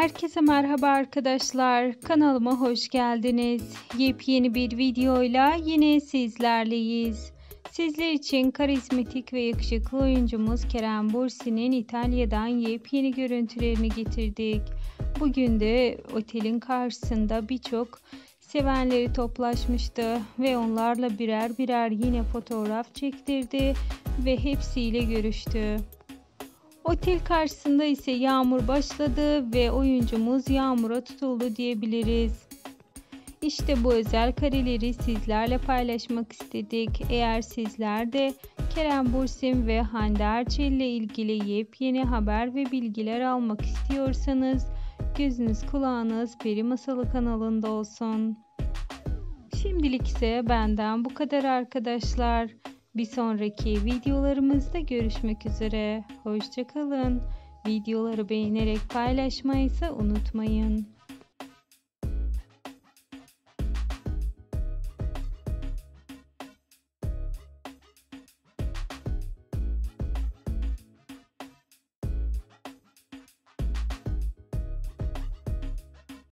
Herkese merhaba arkadaşlar. Kanalıma hoş geldiniz. Yepyeni bir videoyla yine sizlerleyiz. Sizler için karizmatik ve yakışıklı oyuncumuz Kerem Bursi'nin İtalya'dan yepyeni görüntülerini getirdik. Bugün de otelin karşısında birçok sevenleri toplaşmıştı ve onlarla birer birer yine fotoğraf çektirdi ve hepsiyle görüştü. Otel karşısında ise yağmur başladı ve oyuncumuz yağmura tutuldu diyebiliriz. İşte bu özel kareleri sizlerle paylaşmak istedik. Eğer sizler de Kerem Bursim ve Hande Erçel ile ilgili yepyeni haber ve bilgiler almak istiyorsanız gözünüz kulağınız Peri Masalı kanalında olsun. Şimdilik ise benden bu kadar arkadaşlar. Bir sonraki videolarımızda görüşmek üzere. Hoşçakalın. Videoları beğenerek paylaşmayı ise unutmayın.